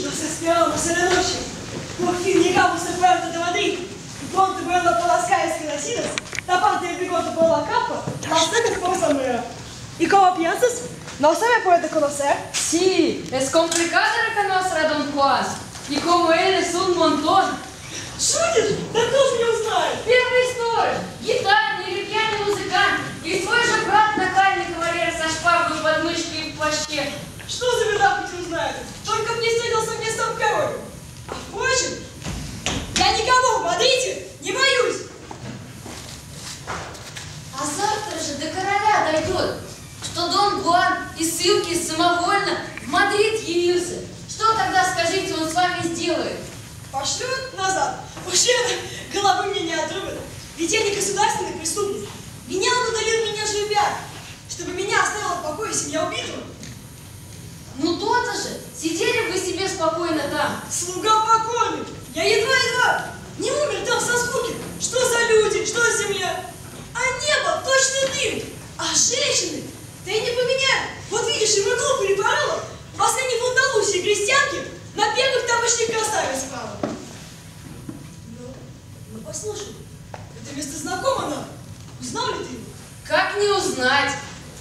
Uscito si aspirava se la noce, porfinicavo se guarda da Madrid, pronto quando полоская сколосилась, da parte del bigotto con la cappa, ma sempre cosa mera. E como piensas? Não sabe puede conocer? Sí, es complicado reconocer a Don Juan. Y como él es un montón. Шутишь? Да кто же не узнает? Первая история. Гитарный или пьяный музыкант. И свой же брат нахальный кавалер со шпагой под мышкой и в плаще. Что за беда, хоть узнает? Только б не встретился мне сам король. А впрочем, я никого в Мадриде не боюсь. А завтра же до короля дойдет, что Дон Гуан из ссылки самовольно в Мадрид явился. Что тогда, скажите, он с вами сделает? Пошлют назад. Вообще, головы мне не отрубят. Ведь я не государственный преступник. Меня он удалил меня живя, чтобы меня оставила в покое семья убитого. Ну то-то же, сидели вы себе спокойно там. Слуга покойник. Я едва-едва не умер там со скуки. Что за люди, что за земля? А небо точно дым. А женщины, да и не поменяю. Вот видишь, и морду перепорола. Последней в Андалусии крестьянки на первых тамошних красавиц спала. Ну, ну послушай, это место знакомо нам. Узнал ли ты его? Как не узнать?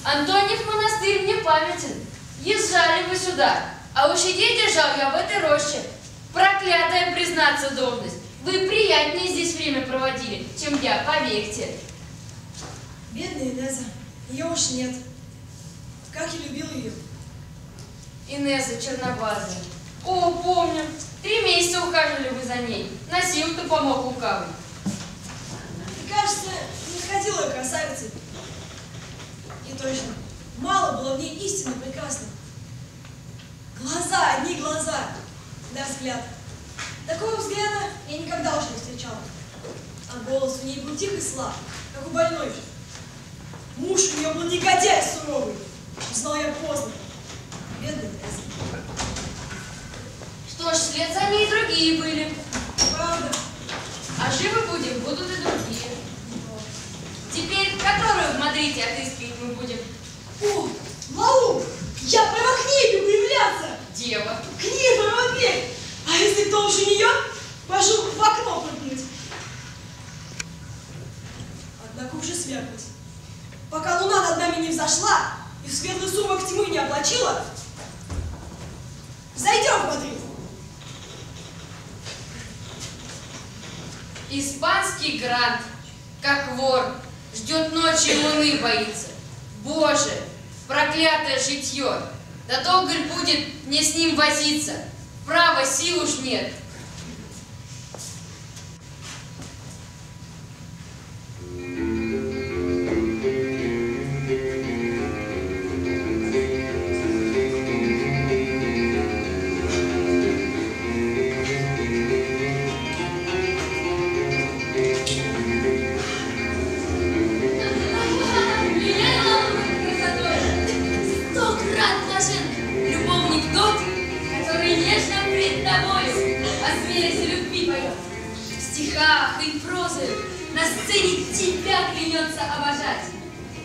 Антониев монастырь мне памятен. Езжали вы сюда, а лошадей держал я в этой роще. Проклятая, признаться, должность. Вы приятнее здесь время проводили, чем я, поверьте. Бедная Инеза, ее уж нет. Как я любил ее. Инесса Чернобазая. О, помню. Три месяца ухаживали вы за ней. Носил-то помог лукавый. И кажется, не ходила я красавицей. И точно, мало было в ней истинно прекрасного. Глаза, одни глаза, да взгляд. Такого взгляда я никогда уже не встречала. А голос у ней был тих и слаб, как у больной. Муж у нее был негодяй суровый. Узнал я поздно. Бедная Тереза. Вслед за ней другие были. Правда. А живы будем, будут и другие. Теперь которую в Мадриде отыскивать мы будем? О, Лау, я будет мне с ним возиться? Право, сил уж нет. Тобою о смерти любви поет. В стихах и прозе на сцене тебя клянется обожать.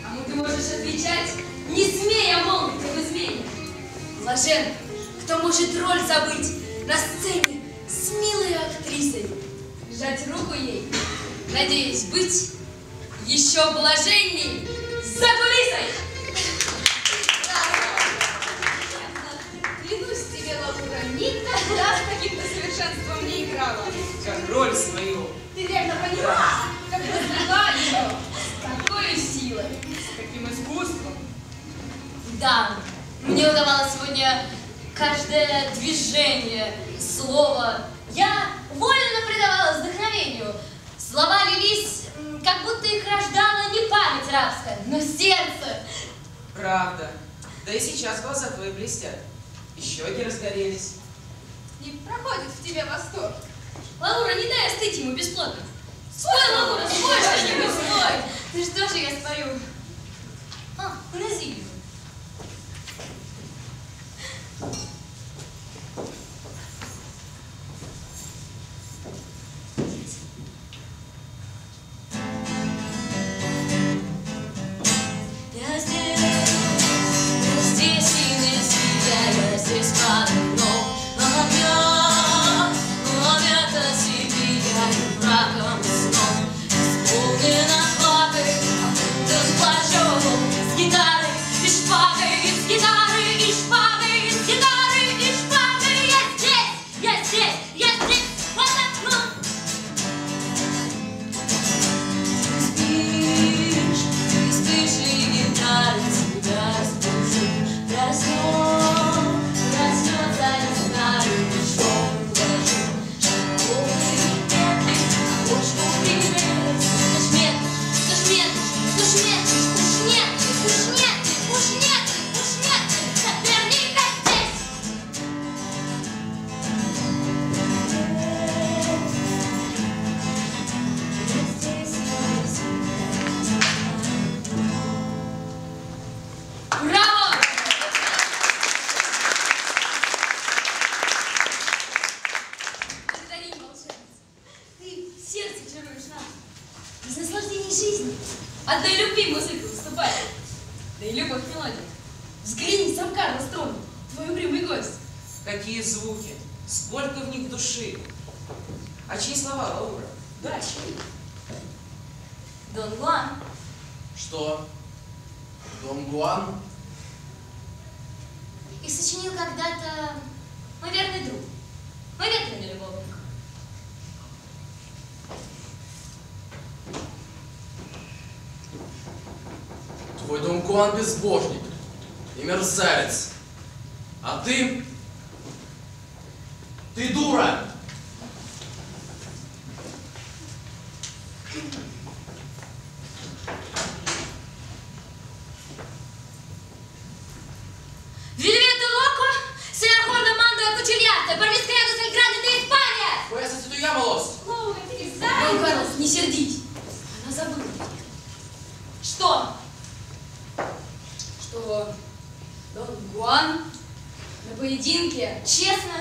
Кому ты можешь отвечать, не смея молвить об измене. Блажен, кто может роль забыть на сцене с милой актрисой. Жать руку ей, надеясь быть еще блаженней за кулисой. Клянусь тебе, Лаура, никогда с таким-то совершенством не играла. Как роль свою. Ты верно поняла, как возлюбила ее, с какой силой. С каким искусством. Да, мне удавалось сегодня каждое движение, слово. Я вольно предавалась вдохновению. Слова лились, как будто их рождала не память рабская, но сердце. Правда. Да и сейчас глаза твои блестят. И щеки разгорелись. Не проходит в тебе восторг. Лаура, не дай остыть ему бесплатно. Спой, Лаура, спой что-нибудь, спой. Ты что же я спою? А, Бразилию. Одной любви музыка выступает. Да и любовь мелодия. Взгляни, сам Карлос тронул, твой угрюмый гость. Какие звуки, сколько в них души. А чьи слова, Лаура? Да, чьи? Дон Гуан. Что? Дон Гуан? И сочинил когда-то мой верный друг, Гуан безбожник и мерзавец. А ты... Ты дура! Честно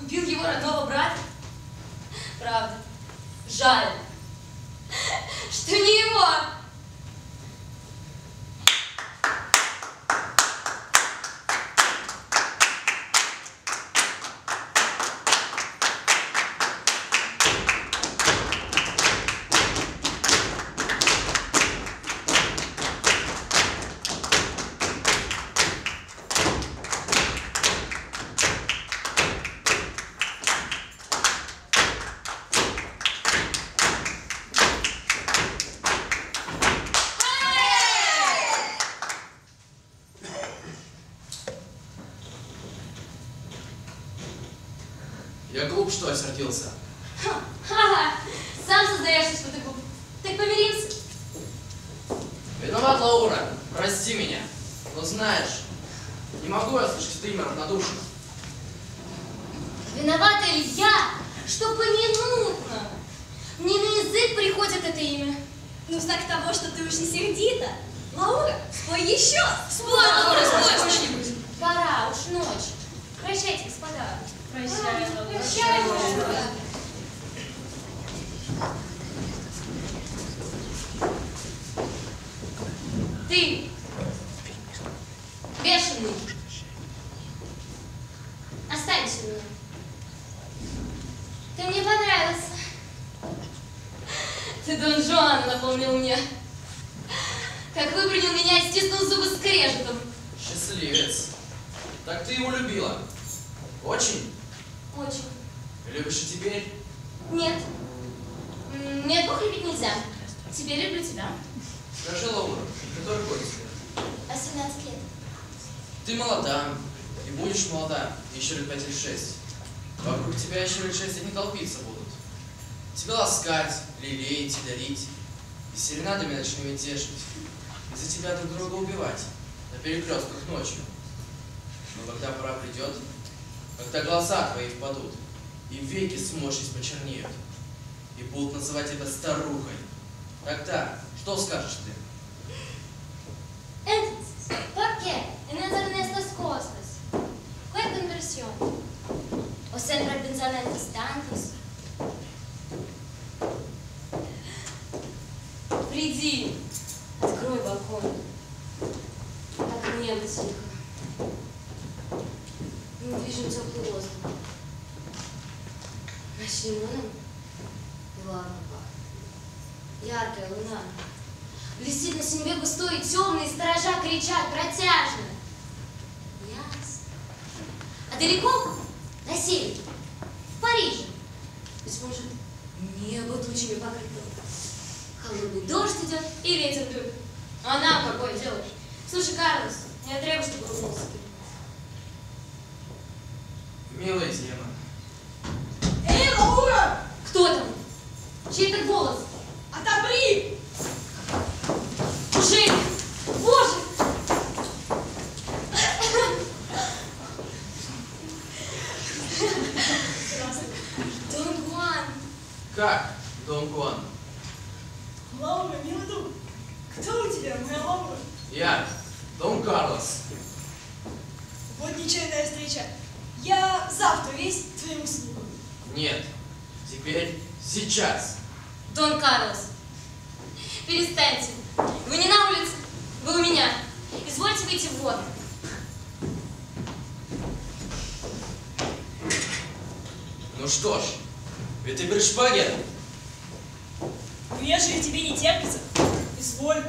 убил его родного брата? Правда. Жаль, что не его. Я глуп, что осердился. Ха-ха, сам сознаешься, что ты глуп. Так помиримся. Виноват, Лаура. Прости меня. Но знаешь, не могу я слышать имя равнодушно. Виновата ли я, что поминутно мне на язык приходит это имя? Ну, в знак того, что ты уж не сердита. Лаура, спой еще. Спой, Лаура, спой что-нибудь. Пора, уж ночь. Прощайте, господа. Прощай, Лаура. Прощай, Лаура. Ты, бешеный, останься у меня. Ты мне понравился. Ты Дон Жуана напомнил мне. Как выпрыгнул меня и стиснул зубы скрежетом. Счастливец. Так ты его любила? Очень? Очень. Любишь и теперь? Нет. М, Мне двух любить нельзя. Теперь люблю тебя. Скажи, Лаура, который год тебе? 18 лет. Ты молода, и будешь молода еще лет пять или шесть. Вокруг тебя еще лет шесть одни толпиться будут. Тебя ласкать, лелеять и дарить. И серенадами ночными тешить. И за тебя друг друга убивать. На перекрестках ночью. Но когда пора придет, когда глаза твои впадут, и веки сморщись почернеют, будут называть тебя старухой, тогда что скажешь ты? Entonces, ¿por qué en estas cosas? ¿Cuál conversión? ¿O sempre pensamientos tantos? Приди, открой балкон. Так небо тихо. Мы движем теплый воздух. Ночным Яркая луна Блестит на синеве густой и темный, сторожа кричат протяжно. Ясно. А далеко, на севере, в Париже, быть может, небо тучами покрыто. Холодный дождь идет и ветер дует. А нам какое дело? Слушай, Карлос, я требую, чтобы улыбнулся. Милая Зема, Эй, Лаура, Кто там? Чей это голос? Até Atabri! Карлос. Перестаньте. Вы не на улице, вы у меня. Извольте выйти вон. Ну что ж, ведь ты это Бершпагер. же тебе не терпится, изволь.